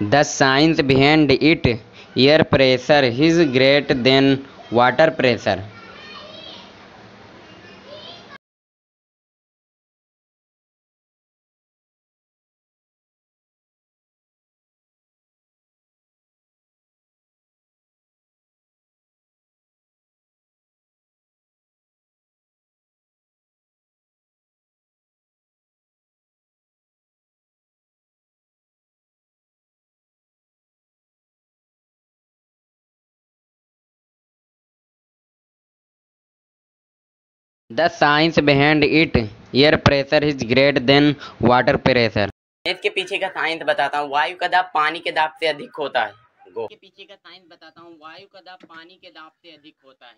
The science behind it air pressure is greater than water pressure. The science behind it air pressure is greater than water pressure. इसके पीछे का science बताता हूँ वायु का दाब पानी के दाब से अधिक होता है। गो के पीछे का साइंस बताता हूँ वायु का दाब पानी के दाब से अधिक होता है।